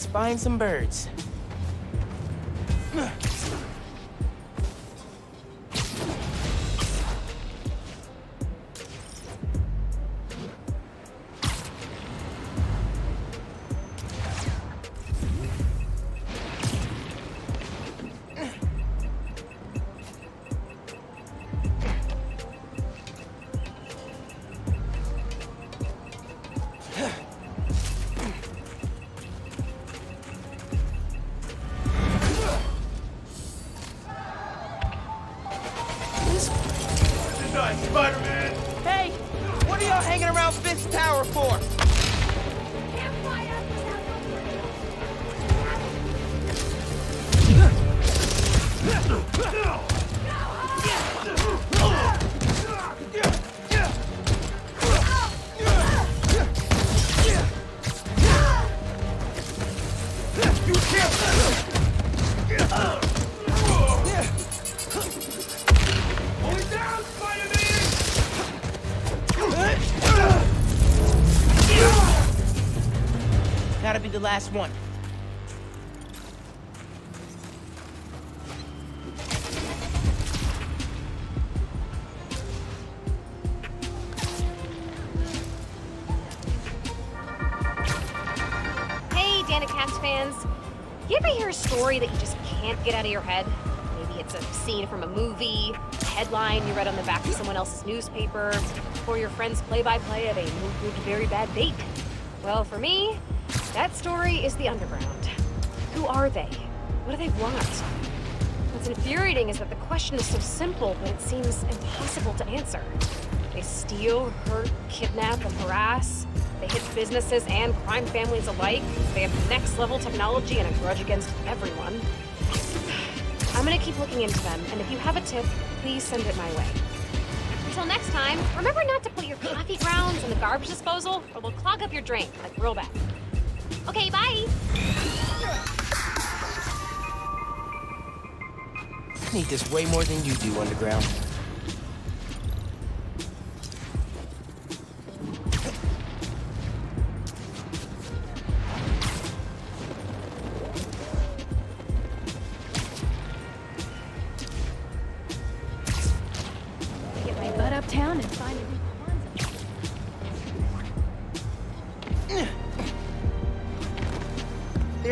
Let's find some birds. The last one. Hey, Danikats fans. You ever hear a story that you just can't get out of your head? Maybe it's a scene from a movie, a headline you read on the back of someone else's newspaper, or your friend's play-by-play of a moved very bad date. Well, for me, that story is the underground. Who are they? What do they want? What's infuriating is that the question is so simple, but it seems impossible to answer. They steal, hurt, kidnap, and harass. They hit businesses and crime families alike. They have next level technology and a grudge against everyone. I'm gonna keep looking into them, and if you have a tip, please send it my way. Until next time, remember not to put your coffee grounds in the garbage disposal, or they'll clog up your drain, like real bad. Okay, bye! I need this way more than you do, Underground.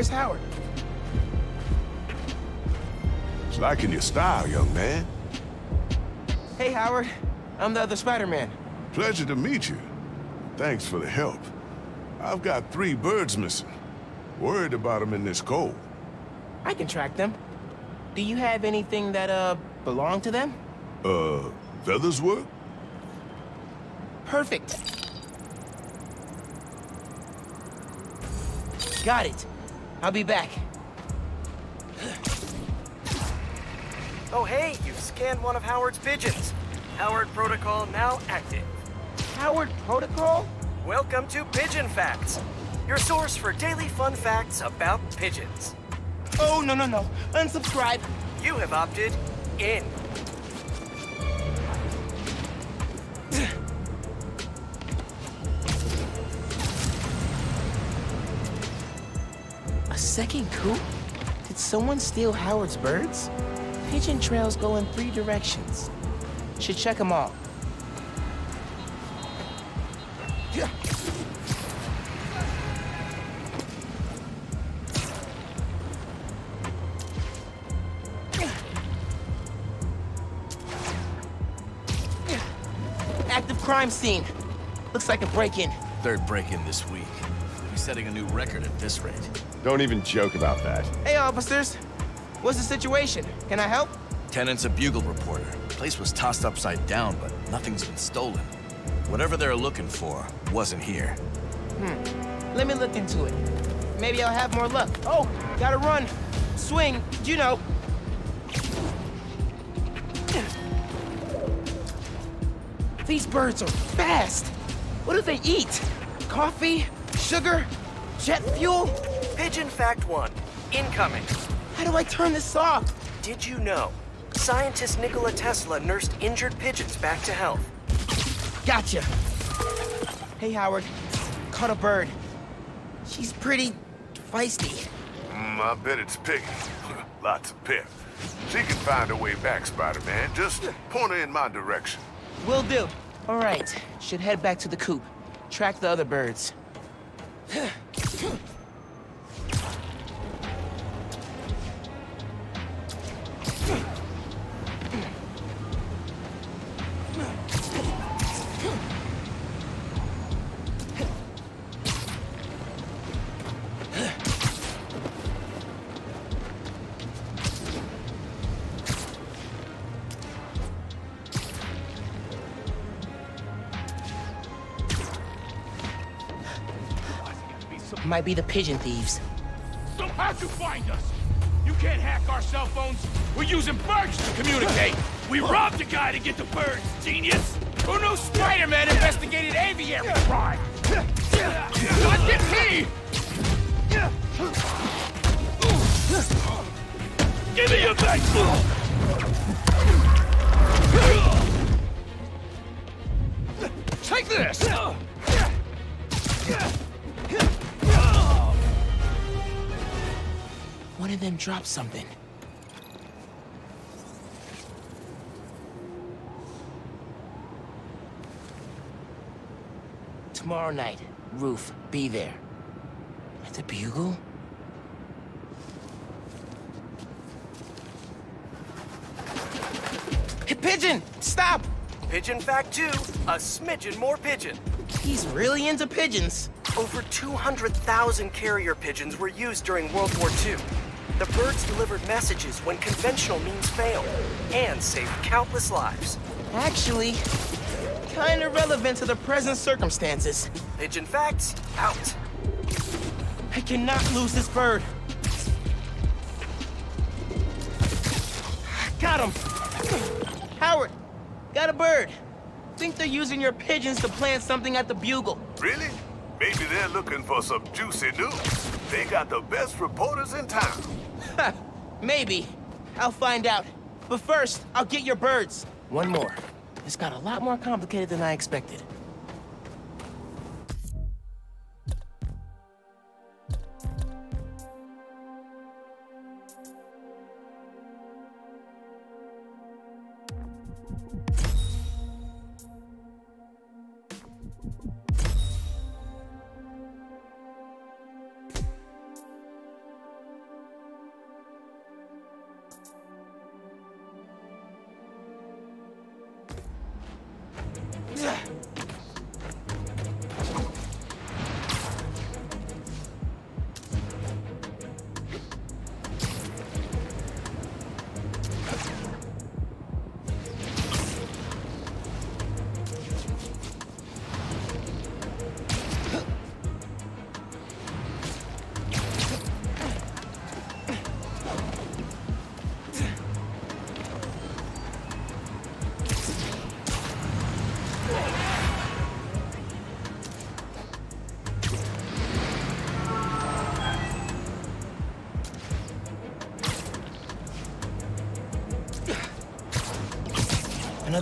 There's Howard. Liking your style, young man. Hey, Howard. I'm the other Spider-Man. Pleasure to meet you. Thanks for the help. I've got three birds missing. Worried about them in this cold. I can track them. Do you have anything that, uh, belonged to them? Uh, feathers work? Perfect. Got it. I'll be back. Oh hey, you've scanned one of Howard's pigeons. Howard Protocol now active. Howard Protocol? Welcome to Pigeon Facts, your source for daily fun facts about pigeons. Oh, no, no, no. Unsubscribe. You have opted in. Second coup? Did someone steal Howard's birds? Pigeon trails go in three directions. Should check them all. Active crime scene. Looks like a break-in. Third break-in this week. We're setting a new record at this rate. Don't even joke about that. Hey, officers. What's the situation? Can I help? Tenant's a bugle reporter. The Place was tossed upside down, but nothing's been stolen. Whatever they're looking for wasn't here. Hmm. Let me look into it. Maybe I'll have more luck. Oh, gotta run. Swing, you know. These birds are fast. What do they eat? Coffee? Sugar? Jet fuel? Pigeon Fact 1. Incoming. How do I turn this off? Did you know? Scientist Nikola Tesla nursed injured pigeons back to health. Gotcha. Hey, Howard. Caught a bird. She's pretty feisty. Mm, I bet it's Piggy. Lots of pep. She can find her way back, Spider-Man. Just point her in my direction. Will do. All right, should head back to the coop. Track the other birds. Might be the pigeon thieves. So how'd you find us? Can't hack our cell phones. We're using birds to communicate. We robbed a guy to get the birds, genius. Who knew Spider-Man investigated aviary crime? Not get me! Give me your back! Take this! One of them dropped something. Tomorrow night, Roof, be there. At the Bugle? Hey, Pigeon! Stop! Pigeon fact two, a smidgen more pigeon. He's really into pigeons. Over 200,000 carrier pigeons were used during World War II. The birds delivered messages when conventional means failed and saved countless lives. Actually, kind of relevant to the present circumstances. Pigeon facts out. I cannot lose this bird. Got him. Howard, got a bird. Think they're using your pigeons to plant something at the Bugle. Really? Maybe they're looking for some juicy news. They got the best reporters in town. Maybe. I'll find out. But first, I'll get your birds. One more. This got a lot more complicated than I expected.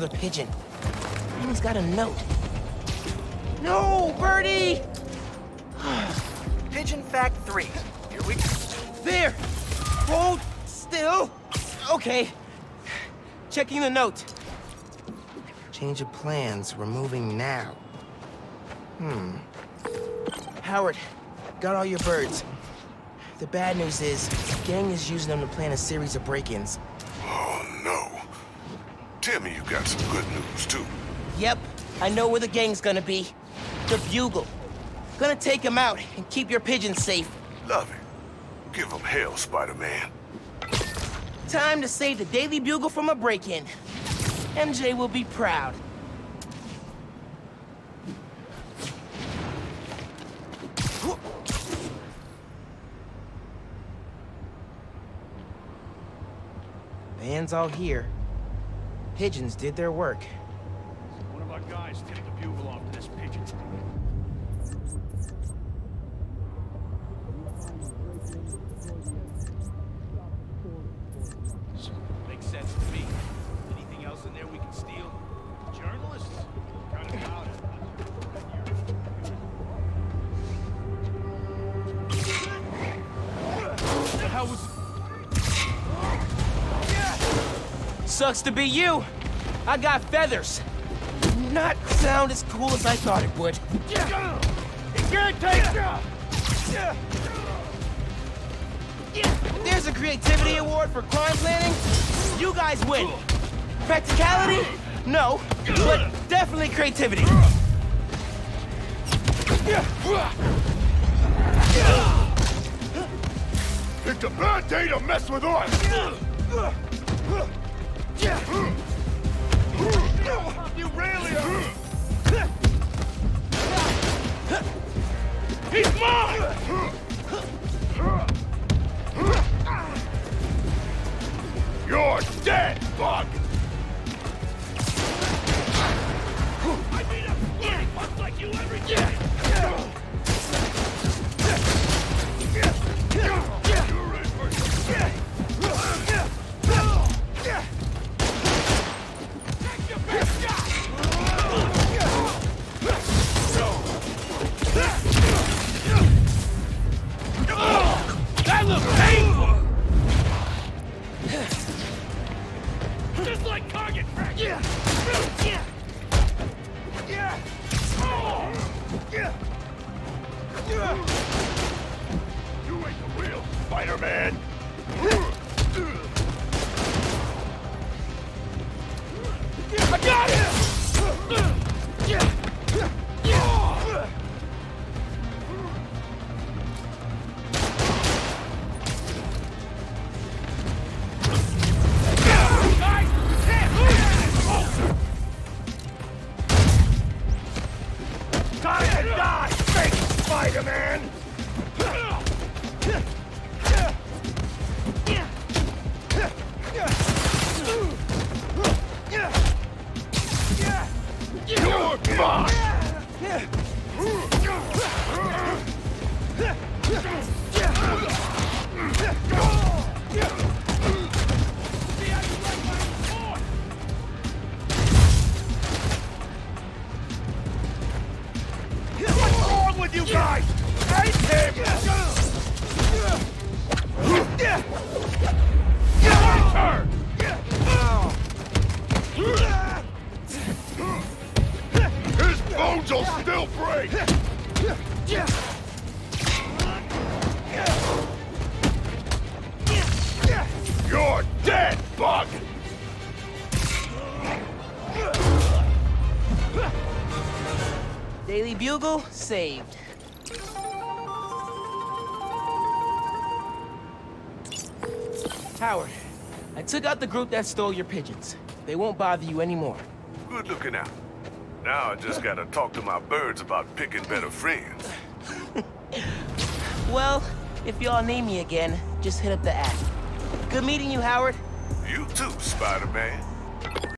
Pigeon. And he's got a note. No, Birdie! Pigeon fact three. Here we go. There! Hold still! Okay. Checking the note. Change of plans. We're moving now. Hmm. Howard, got all your birds. The bad news is, gang is using them to plan a series of break-ins. Tell me you got some good news, too. Yep, I know where the gang's gonna be. The Bugle. Gonna take them out and keep your pigeons safe. Love it. Give them hell, Spider-Man. Time to save the Daily Bugle from a break-in. MJ will be proud. Band's all here. Pigeons did their work. One of our guys take the bugle off to this pigeon. Makes sense to me. Anything else in there we can steal? Journalists? Kind of doubt it. Sucks to be you. I got feathers. Not sound as cool as I thought it would. You can't take... There's a creativity award for crime planning. You guys win. Practicality? No, but definitely creativity. It's a bad day to mess with us! You really are! He's mine! You're dead, Bug! What's wrong with you guys? Hate him! Saved. Howard, I took out the group that stole your pigeons. They won't bother you anymore. Good looking out. Now I just gotta talk to my birds about picking better friends. Well, if y'all need me again, just hit up the app. Good meeting you, Howard. You too, Spider-Man.